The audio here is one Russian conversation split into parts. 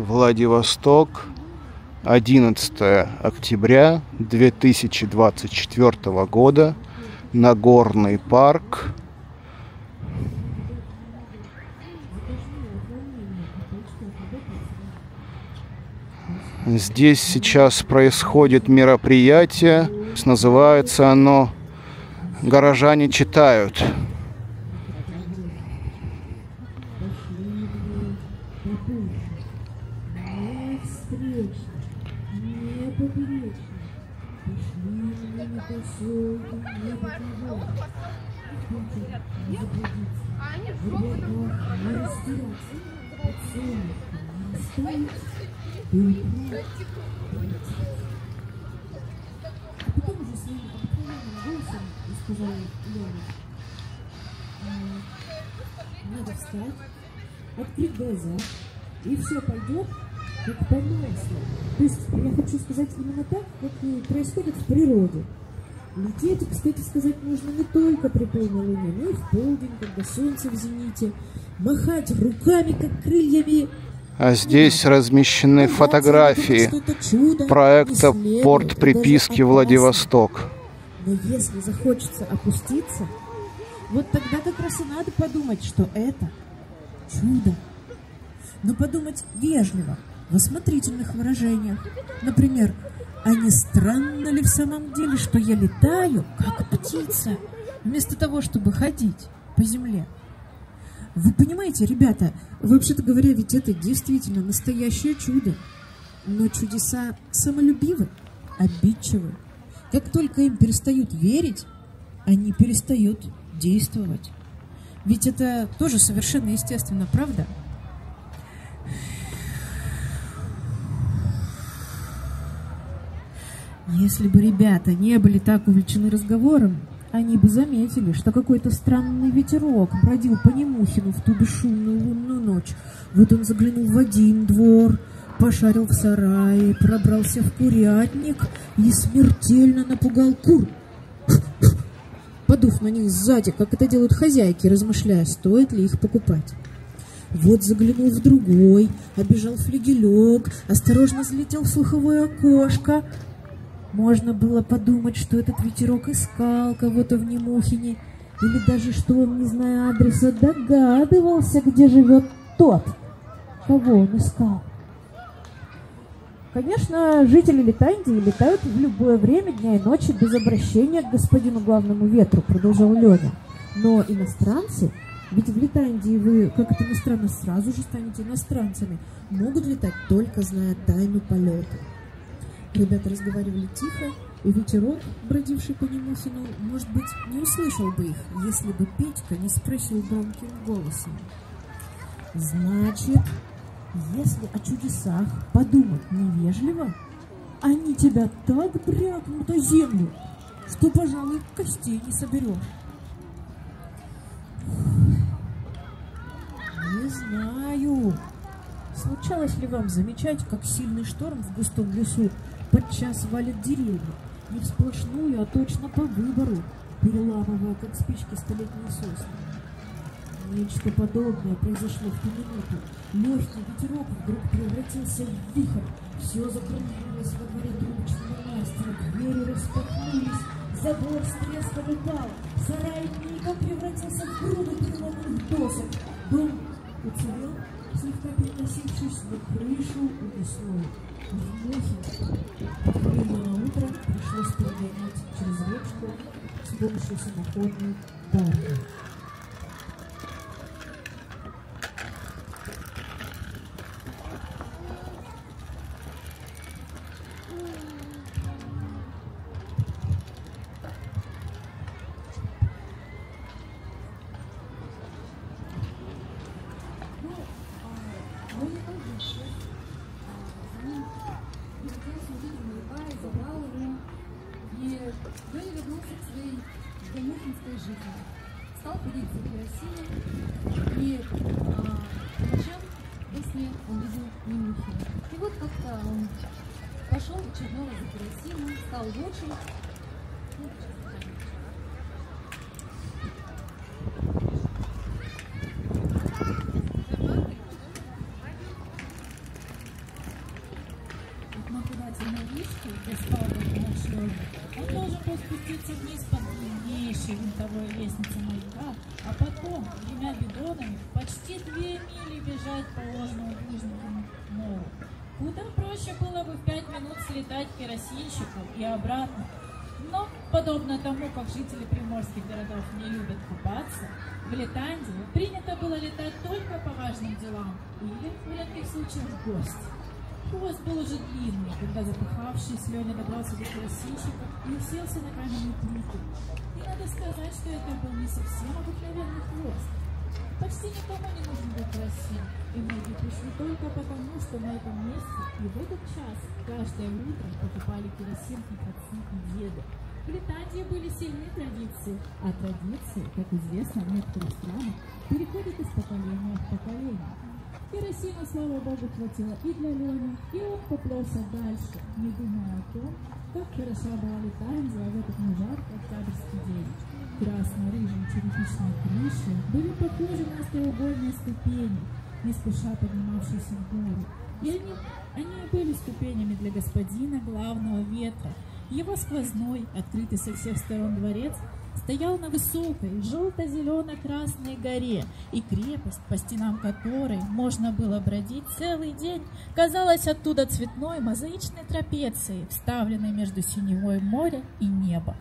Владивосток, 11 октября 2024 года, Нагорный парк. Здесь сейчас происходит мероприятие, называется оно «Горожане читают». Надо встать, открыть глаза, и все пойдет как по маслу. То есть я хочу сказать именно так, как происходит в природе. Лететь, кстати сказать, нужно не только при полной луне, но и в полдень, когда солнце в зените. Махать руками, как крыльями. А здесь размещены фотографии проекта «Порт приписки Владивосток». Но если захочется опуститься, вот тогда как раз и надо подумать, что это чудо. Но подумать вежливо, в осмотрительных выражениях. Например, а не странно ли в самом деле, что я летаю, как птица, вместо того, чтобы ходить по земле? Вы понимаете, ребята, вообще-то говоря, ведь это действительно настоящее чудо. Но чудеса самолюбивы, обидчивы. Как только им перестают верить, они перестают действовать. Ведь это тоже совершенно естественно, правда? Если бы ребята не были так увлечены разговором, они бы заметили, что какой-то странный ветерок бродил по Немухину в ту бесшумную лунную ночь. Вот он заглянул в один двор, пошарил в сарае, пробрался в курятник и смертельно напугал кур. Подув на них сзади, как это делают хозяйки, размышляя, стоит ли их покупать. Вот заглянул в другой, обежал флигелек, осторожно залетел в слуховое окошко, можно было подумать, что этот ветерок искал кого-то в Немухине, или даже что он, не зная адреса, догадывался, где живет тот, кого он искал. Конечно, жители Литандии летают в любое время дня и ночи без обращения к господину главному ветру, продолжал Леня. Но иностранцы, ведь в Литандии вы, как это ни странно, сразу же станете иностранцами, могут летать только зная тайну полета. Ребята разговаривали тихо, и ветерок, бродивший по Немухину, может быть, не услышал бы их, если бы Петька не спросил громким голосом. Значит, если о чудесах подумать невежливо, они тебя так брякнут о землю, что, пожалуй, костей не соберешь. Не знаю. Случалось ли вам замечать, как сильный шторм в густом лесу подчас валит деревья, не всплошную, а точно по выбору, переламывая, как спички, столетние сосны. Нечто подобное произошло в ту минуту. Легкий ветерок вдруг превратился в вихрь. Все закружилось во дворе трубочного мастера. Двери распахнулись. Забор с треском упал. Сарай превратился в груду переломанных досок. Дом уцелел, слегка переносившись на крышу унесло. В мухе Рано на утро пришлось перегонять через речку с помощью самоходной барки. Леня вернулся к своей домухинской жизни. Стал ходить за керосином, и а, по ночам во сне он видел Немухина. И вот как-то он пошел раз за керосином, стал лучше. пришлось спуститься вниз по длиннейшей винтовой лестнице маяка, а потом двумя бидонами почти две мили бежать по ложному ближнему морю. Куда проще было бы в пять минут слетать к керосинщику и обратно. Но, подобно тому, как жители приморских городов не любят купаться, в Летандии принято было летать только по важным делам или, в редких случаях, в гости. Хвост был уже длинный, когда запыхавшись, Леня добрался до керосинщика и уселся на каменную плиту. И надо сказать, что это был не совсем обыкновенный хвост. Почти никому не нужен был керосин, и многие пришли только потому, что на этом месте и в этот час каждое утро покупали керосин их отцы и. В Британии были сильные традиции, а традиции, как известно, в некоторых странах переходят из поколения в поколение. Керосина, слава богу, хватило и для Лени, и он поплелся дальше, не думая о том, как хороша была Литанзия в этот нежаркий октябрьский день. Красно-рыжие черепичные крыши были похожи на треугольные ступени, не спеша поднимавшиеся в гору. И они, они были ступенями для господина главного ветра. Его сквозной, открытый со всех сторон дворец, стоял на высокой желто-зелено-красной горе, и крепость, по стенам которой можно было бродить целый день, казалась оттуда цветной мозаичной трапецией, вставленной между синевой моря и небо.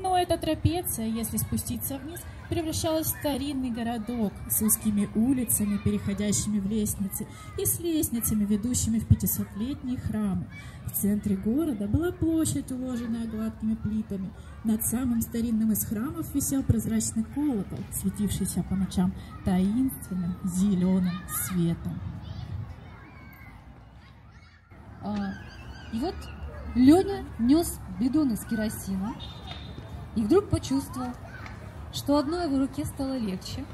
Но эта трапеция, если спуститься вниз, превращалась в старинный городок с узкими улицами, переходящими в лестницы, и с лестницами, ведущими в пятисотлетние храмы. В центре города была площадь, уложенная гладкими плитами. Над самым старинным из храмов висел прозрачный колокол, светившийся по ночам таинственным зеленым светом. А, и вот Леня нес бидон из керосина и вдруг почувствовал, что одной его руке стало легче,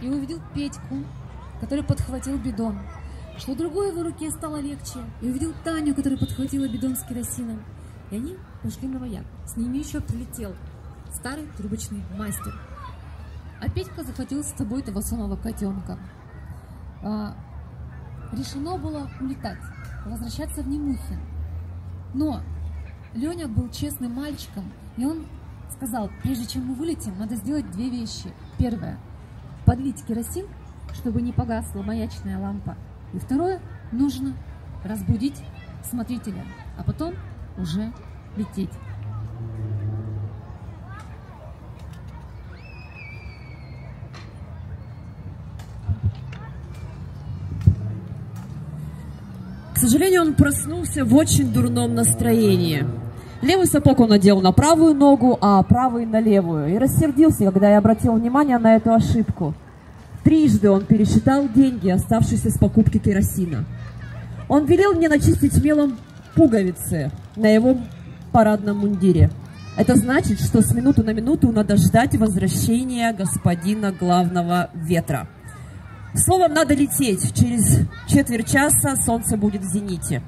и увидел Петьку, который подхватил бидон, что другой его руке стало легче, и увидел Таню, которая подхватила бидон с керосином. И они пошли на маяк. С ними еще прилетел старый трубочный мастер. А Петька захватил с собой того самого котенка. А, решено было улетать, возвращаться в Немухин. Но Леня был честным мальчиком, и он сказал, прежде чем мы вылетим, надо сделать две вещи. Первое, подлить керосин, чтобы не погасла маячная лампа. И второе, нужно разбудить смотрителя, а потом уже лететь. К сожалению, он проснулся в очень дурном настроении. Левый сапог он надел на правую ногу, а правый на левую. И рассердился, когда я обратил внимание на эту ошибку. Трижды он пересчитал деньги, оставшиеся с покупки керосина. Он велел мне начистить мелом пуговицы на его парадном мундире. Это значит, что с минуты на минуту надо ждать возвращения господина главного ветра. Словом, надо лететь. Через четверть часа солнце будет в зените.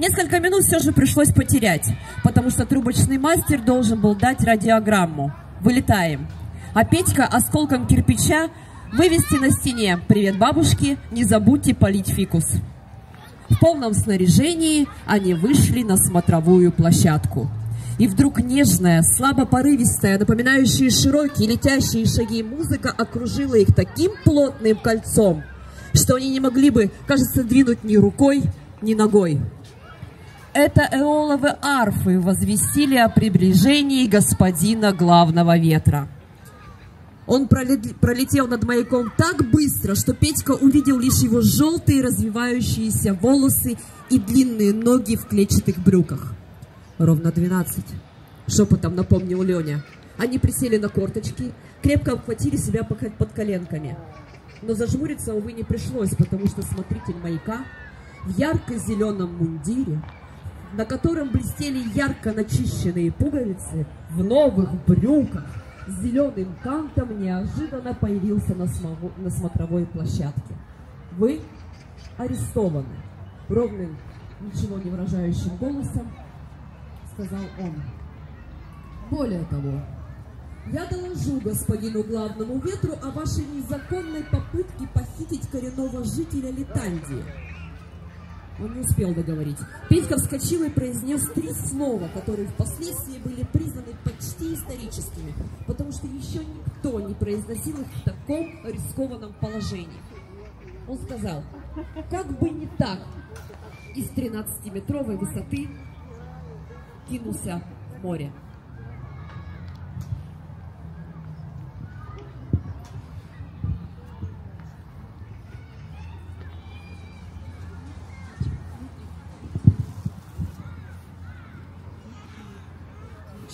Несколько минут все же пришлось потерять, потому что трубочный мастер должен был дать радиограмму. Вылетаем. А Петька осколком кирпича вывести на стене «Привет, бабушки, не забудьте полить фикус». В полном снаряжении они вышли на смотровую площадку. И вдруг нежная, слабо порывистая, напоминающая широкие летящие шаги музыка окружила их таким плотным кольцом, что они не могли бы, кажется, двинуть ни рукой, ни ногой. Это эоловы арфы возвестили о приближении господина главного ветра. Он пролетел над маяком так быстро, что Петька увидел лишь его желтые развивающиеся волосы и длинные ноги в клетчатых брюках. Ровно двенадцать. Шепотом напомнил Леня. Они присели на корточки, крепко обхватили себя под коленками. Но зажмуриться, увы, не пришлось, потому что смотритель маяка в ярко-зеленом мундире, на котором блестели ярко начищенные пуговицы, в новых брюках, с зеленым кантом неожиданно появился на, смогу, на смотровой площадке. Вы арестованы. Ровным, ничего не выражающим голосом сказал он. Более того, я доложу господину главному ветру о вашей незаконной попытке похитить коренного жителя Литандии. Он не успел договорить. Петька вскочил и произнес три слова, которые впоследствии были признаны историческими, потому что еще никто не произносил их в таком рискованном положении. Он сказал, как бы не так, из 13-метровой высоты кинулся в море.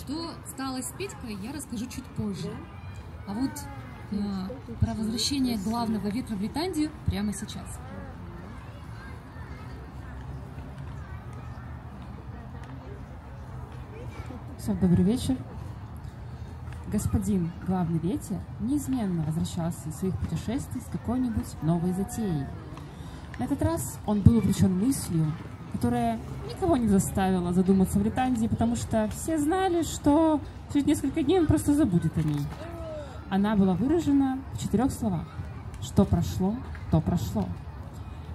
Что стало с Петькой, я расскажу чуть позже. А вот э, про возвращение главного ветра в Британдию прямо сейчас. Всем добрый вечер. Господин главный ветер неизменно возвращался из своих путешествий с какой-нибудь новой затеей. На этот раз он был увлечен мыслью, которая никого не заставила задуматься в Британии, потому что все знали, что через несколько дней он просто забудет о ней. Она была выражена в четырех словах. Что прошло, то прошло.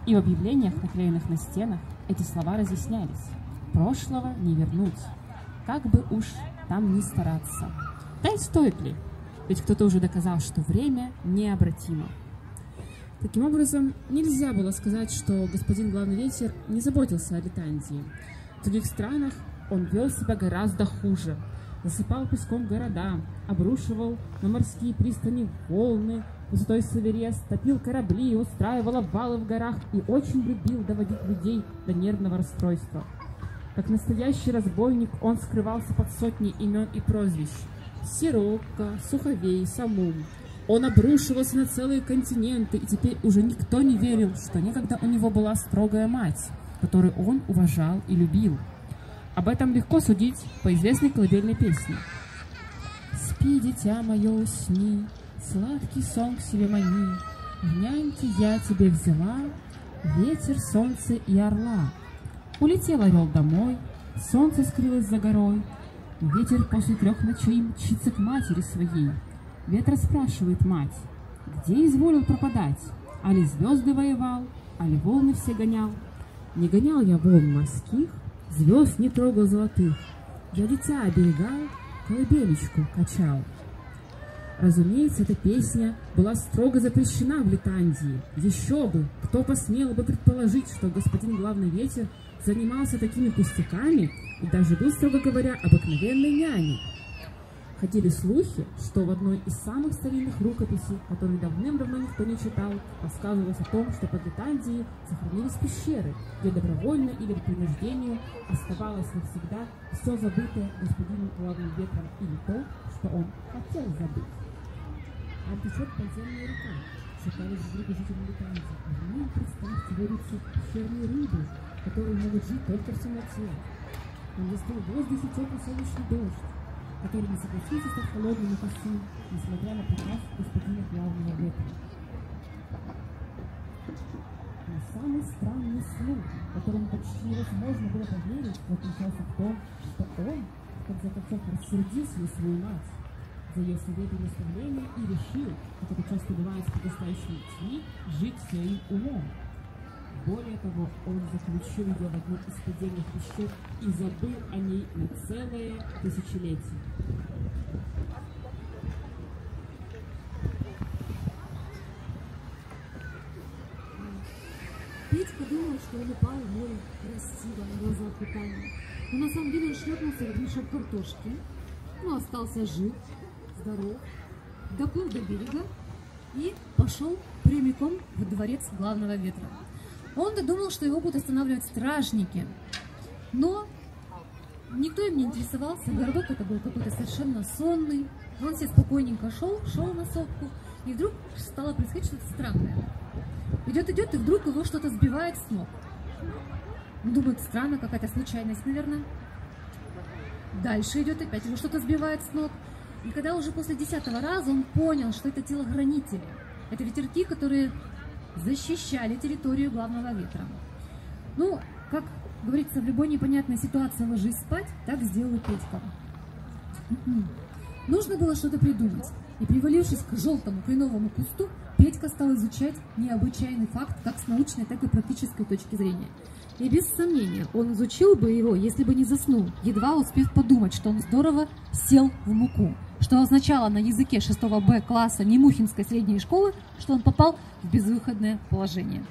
И в объявлениях, наклеенных на стенах, эти слова разъяснялись. Прошлого не вернуть. Как бы уж там ни стараться. Да и стоит ли? Ведь кто-то уже доказал, что время необратимо. Таким образом, нельзя было сказать, что господин главный ветер не заботился о Литандии. В других странах он вел себя гораздо хуже. Засыпал песком города, обрушивал на морские пристани волны, высотой с Эверест, топил корабли, устраивал обвалы в горах и очень любил доводить людей до нервного расстройства. Как настоящий разбойник он скрывался под сотней имен и прозвищ. Сирокко, Суховей, Самум. Он обрушивался на целые континенты, и теперь уже никто не верил, что некогда у него была строгая мать, которую он уважал и любил. Об этом легко судить по известной колыбельной песне. «Спи, дитя мое, усни, сладкий сон к себе мани, в няньке я тебе взяла ветер, солнце и орла». Улетел орел домой, солнце скрылось за горой, ветер после трех ночей мчится к матери своей. Ветра спрашивает мать, где изволил пропадать, а ли звезды воевал, а ли волны все гонял. Не гонял я волн морских, звезд не трогал золотых, я дитя оберегал, колыбелечку качал. Разумеется, эта песня была строго запрещена в Литандии. Еще бы, кто посмел бы предположить, что господин главный ветер занимался такими пустяками и даже был, строго говоря, обыкновенной няней. Ходили слухи, что в одной из самых старинных рукописей, которые давным-давно никто не читал, рассказывалось о том, что под Литандией сохранились пещеры, где добровольно или по принуждению оставалось навсегда все забытое господином главным ветром или то, что он хотел забыть. Там течет подземная река, считали вдруг жители Литандии. А в ней, представьте, водятся пещерные рыбы, которые могут жить только в темноте. Он застыл в воздухе теплый солнечный дождь, который не согласился стать холодным и косым, несмотря на приказ господина главного ветра. Но самый странный слух, которому почти невозможно было поверить, заключался в том, что он, в конце концов, рассердился на свою мать за ее советы и наставления и решил, как это часто бывает с подрастающими детьми, жить своим умом. Более того, он заключил ее в одну из подземных пещер и забыл о ней на целое тысячелетие. Петька думал, что он упал в море красиво на Питания. Но на самом деле он шлепнулся в мешок картошки, но остался жив, здоров, доплыл до берега и пошел прямиком в дворец главного ветра. Он-то думал, что его будут останавливать стражники, но никто им не интересовался. Городок это был какой-то совершенно сонный. Он себе спокойненько шел, шел на сопку, и вдруг стало происходить что-то странное. Идет, идет, и вдруг его что-то сбивает с ног. Он думает, странно, какая-то случайность, наверное. Дальше идет, опять его что-то сбивает с ног. И когда уже после десятого раза он понял, что это телохранители, это ветерки, которые защищали территорию главного ветра. Ну, как говорится, в любой непонятной ситуации ложись спать, так сделал и Петька. Нужно было что-то придумать. И привалившись к желтому кленовому кусту, Петька стал изучать необычайный факт как с научной, так и практической точки зрения. И без сомнения, он изучил бы его, если бы не заснул, едва успев подумать, что он здорово сел в муку, что означало на языке 6 Б класса Немухинской средней школы, что он попал в безвыходное положение.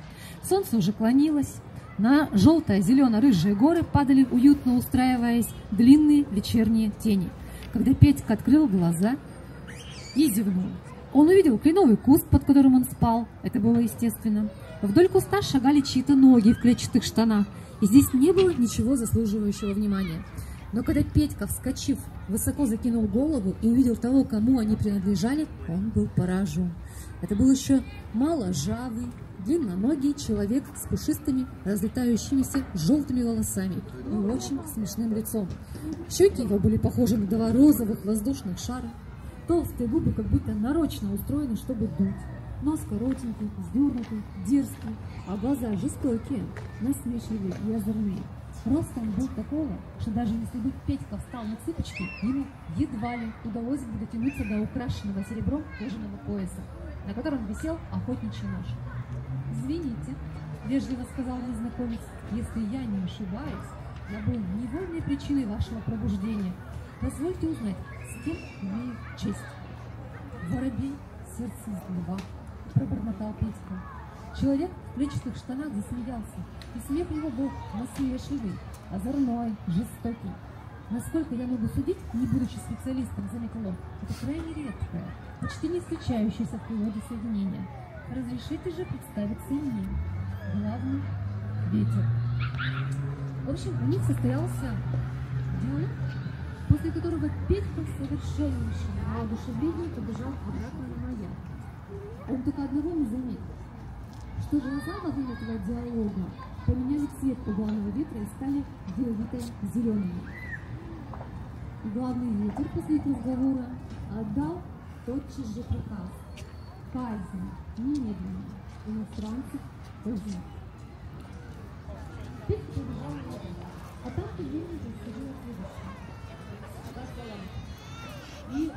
Солнце уже клонилось, на желтое, зелено-рыжие горы падали, уютно устраиваясь, длинные вечерние тени. Когда Петька открыл глаза и зевнул, он увидел кленовый куст, под которым он спал. Это было естественно. Вдоль куста шагали чьи-то ноги в клетчатых штанах, и здесь не было ничего заслуживающего внимания. Но когда Петька, вскочив, высоко закинул голову и увидел того, кому они принадлежали, он был поражен. Это был еще моложавый, длинноногий человек с пушистыми, разлетающимися желтыми волосами и очень смешным лицом. Щеки его были похожи на два розовых воздушных шара. Толстые губы как будто нарочно устроены, чтобы дуть. Нос коротенький, сдернутый, дерзкий, а глаза жестокие, насмешливые и озорные. Ростом был такого, что даже если бы Петька встал на цыпочки, ему едва ли удалось бы дотянуться до украшенного серебром кожаного пояса, на котором висел охотничий нож. «Извините», — вежливо сказал незнакомец, — «если я не ошибаюсь, я был невольной причиной вашего пробуждения. Позвольте узнать, с кем имею честь». «Воробей, сердце льва», — пробормотал Петька. Человек в плечистых штанах засмеялся, и смех его был насмешливый, озорной, жестокий. Насколько я могу судить, не будучи специалистом, заметил он, это крайне редкое, почти не встречающееся в природе соединение. Разрешите же представиться мне. Главный ветер. В общем, у них состоялся диалог, после которого Петька в совершеннейшем воодушевлении побежал на маяк. Он только одного не заметил, что глаза во время этого диалога поменяли цвет у главного ветра и стали деловито-зелеными. Главный ветер после их разговора отдал тотчас же приказ. Казнь немедленно иностранцев побежал наверх, а там Евгения происходило следующее. И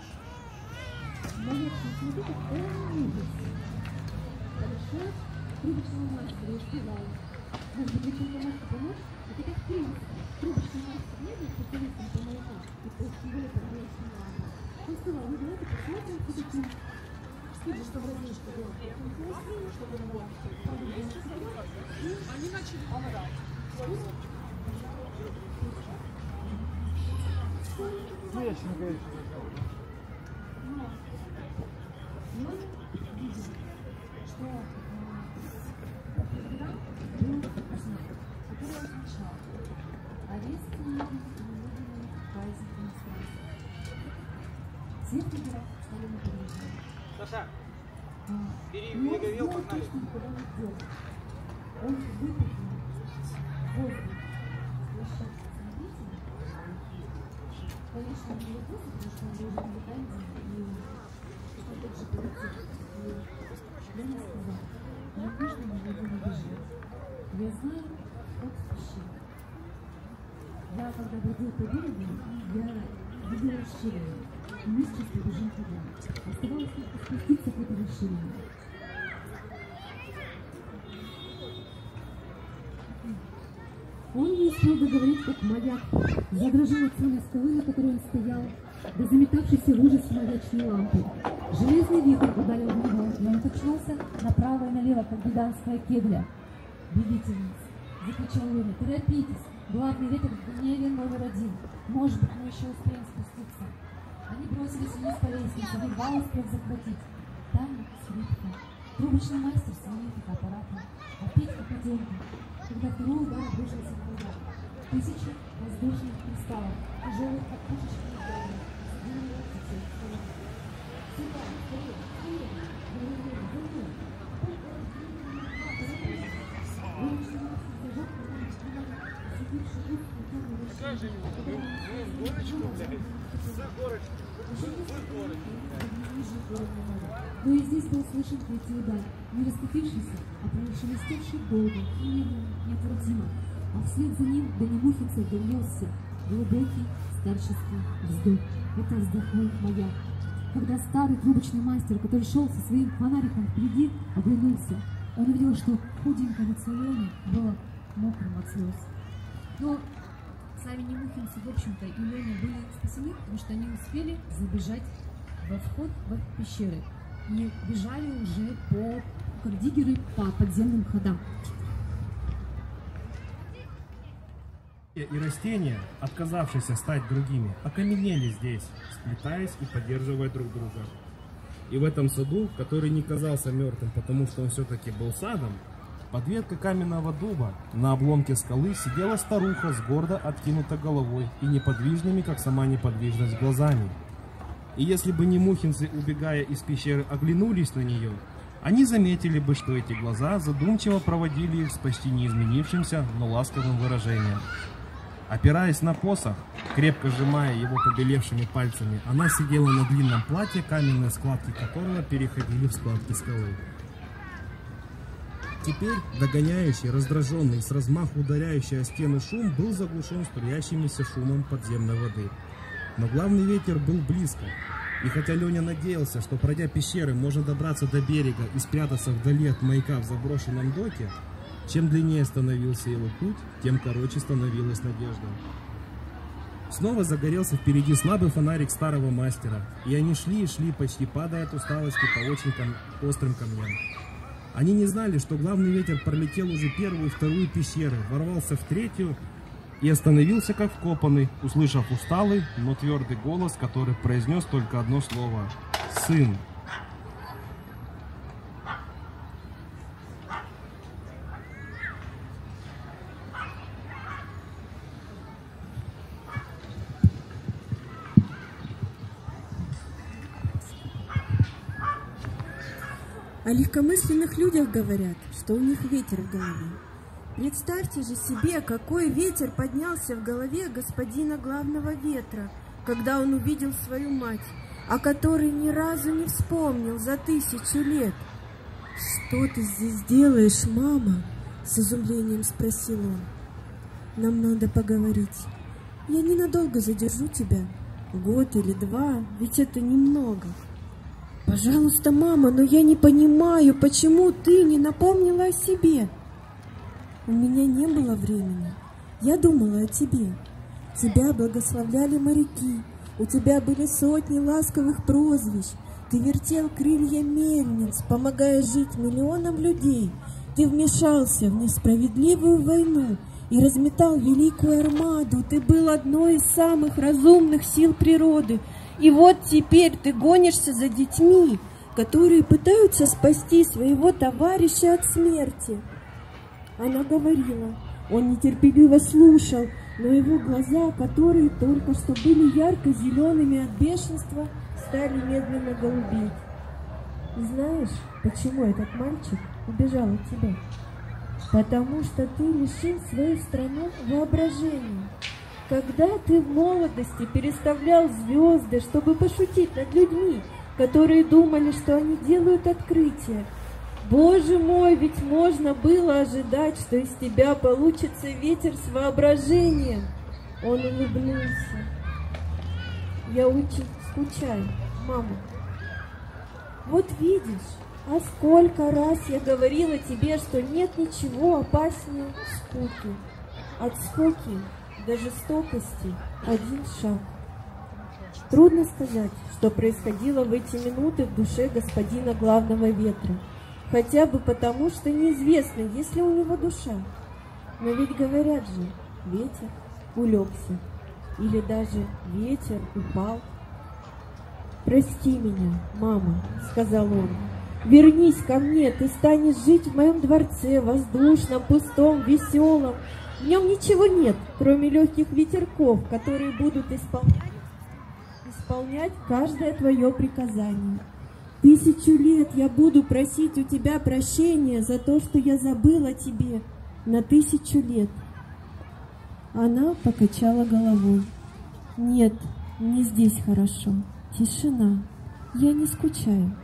Они начали помогать. Вечно, конечно. Мы видим, что программ был знак, который означал арест немедленный казнь иностранцев. Все фигуры стали на переезде. Саша, бери говел, сделал погнали. делал. Он площадки смотрителя. Конечно, не вопрос, потому что он должен один и опять же полететь. Я не сказал, я никуда не бежал. Я знаю пещере. Я, когда бродил по я видел расщелину. И мы сейчас побежим туда. Оставалось только спуститься к расщелине. Он не успел договорить, как маяк задрожал от самой скалы, на которой он стоял, до заметавшейся в ужас маячной лампы. Железный вихрь ударил в него, и он качнулся направо и налево, как гигантская кегля. «Бегите вниз!» — закричал Леня. «Торопитесь! Главный ветер в гневе номер один. Может быть, мы еще успеем спуститься». Они бросились вниз по лестнице, едва успев захватить. Там скрипка. Трубочный мастер своим фотоаппаратом, а Петька потенка, когда второй удар обрушился в глаза. Тысячи воздушных кристаллов, тяжелых как пушечные но и здесь был слышен третий удар, не раскатившийся, а прошелестевший долго и неотвратимо, а вслед за ним до немухинцев донесся глубокий старческий вздох. Это вздохнул маяк. Когда старый трубочный мастер, который шел со своим фонариком впереди, оглянулся, он увидел, что худенькое лицо Лени было мокрым от слез. Но сами немухинцы, в общем-то, и Леня были спасены, потому что они успели забежать во вход в пещеры. И бежали уже по, как диггеры, по подземным ходам. И растения, отказавшиеся стать другими, окаменели здесь, сплетаясь и поддерживая друг друга. И в этом саду, который не казался мертвым, потому что он все-таки был садом, под веткой каменного дуба на обломке скалы сидела старуха с гордо откинутой головой и неподвижными, как сама неподвижность, глазами. И если бы не мухинцы, убегая из пещеры, оглянулись на нее, они заметили бы, что эти глаза задумчиво проводили их с почти неизменившимся, но ласковым выражением. Опираясь на посох, крепко сжимая его побелевшими пальцами, она сидела на длинном платье, каменные складки которого переходили в складки скалы. Теперь догоняющий, раздраженный, с размаху ударяющий о стены шум был заглушен струящимися шумом подземной воды. Но главный ветер был близко, и хотя Леня надеялся, что пройдя пещеры можно добраться до берега и спрятаться вдали от маяка в заброшенном доке, чем длиннее становился его путь, тем короче становилась надежда. Снова загорелся впереди слабый фонарик старого мастера, и они шли и шли, почти падая от усталости по очень кам... острым камням. Они не знали, что главный ветер пролетел уже первую и вторую пещеры, ворвался в третью и остановился как вкопанный, услышав усталый, но твердый голос, который произнес только одно слово «Сын». Легкомысленных людях говорят, что у них ветер в голове. Представьте же себе, какой ветер поднялся в голове господина главного ветра, когда он увидел свою мать, о которой ни разу не вспомнил за тысячу лет. «Что ты здесь делаешь, мама?» — с изумлением спросил он. «Нам надо поговорить. Я ненадолго задержу тебя. Год или два, ведь это немного». «Пожалуйста, мама, но я не понимаю, почему ты не напомнила о себе?» «У меня не было времени. Я думала о тебе. Тебя благословляли моряки, у тебя были сотни ласковых прозвищ. Ты вертел крылья мельниц, помогая жить миллионам людей. Ты вмешался в несправедливую войну и разметал великую армаду. Ты был одной из самых разумных сил природы — и вот теперь ты гонишься за детьми, которые пытаются спасти своего товарища от смерти. Она говорила, он нетерпеливо слушал, но его глаза, которые только что были ярко-зелеными от бешенства, стали медленно голубеть. знаешь, почему этот мальчик убежал от тебя? Потому что ты лишил свою страну воображения. Когда ты в молодости переставлял звезды, чтобы пошутить над людьми, которые думали, что они делают открытие, Боже мой, ведь можно было ожидать, что из тебя получится ветер с воображением. Он улыбнулся. Я очень скучаю, мама. Вот видишь, а сколько раз я говорила тебе, что нет ничего опаснее скуки. От скуки до жестокости один шаг. Трудно сказать, что происходило в эти минуты в душе господина главного ветра, хотя бы потому, что неизвестно, есть ли у него душа. Но ведь говорят же, ветер улегся, или даже ветер упал. «Прости меня, мама», — сказал он, — «вернись ко мне, ты станешь жить в моем дворце, воздушном, пустом, веселом, в нем ничего нет, кроме легких ветерков, которые будут исполнять, исполнять каждое твое приказание. Тысячу лет я буду просить у тебя прощения за то, что я забыла тебе на тысячу лет. Она покачала головой. Нет, мне здесь хорошо. Тишина. Я не скучаю.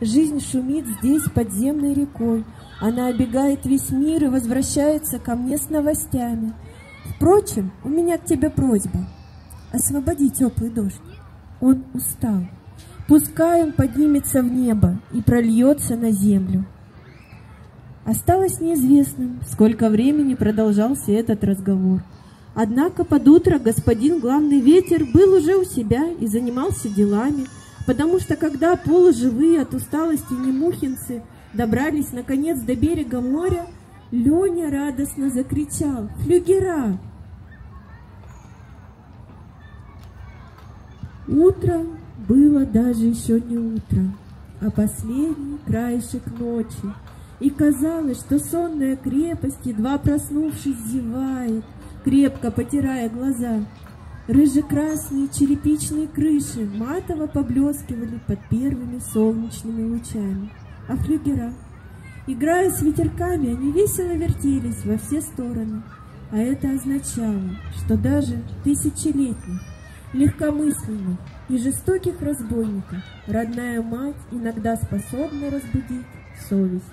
Жизнь шумит здесь подземной рекой. Она обегает весь мир и возвращается ко мне с новостями. Впрочем, у меня к тебе просьба. Освободи теплый дождь. Он устал. Пускай он поднимется в небо и прольется на землю. Осталось неизвестным, сколько времени продолжался этот разговор. Однако под утро господин главный ветер был уже у себя и занимался делами, потому что когда полуживые от усталости немухинцы добрались наконец до берега моря, Леня радостно закричал «Флюгера!». Утро было даже еще не утро, а последний краешек ночи. И казалось, что сонная крепость, едва проснувшись, зевает, крепко потирая глаза. Рыже-красные черепичные крыши матово поблескивали под первыми солнечными лучами. А флюгера, играя с ветерками, они весело вертелись во все стороны. А это означало, что даже тысячелетних, легкомысленных и жестоких разбойников родная мать иногда способна разбудить совесть.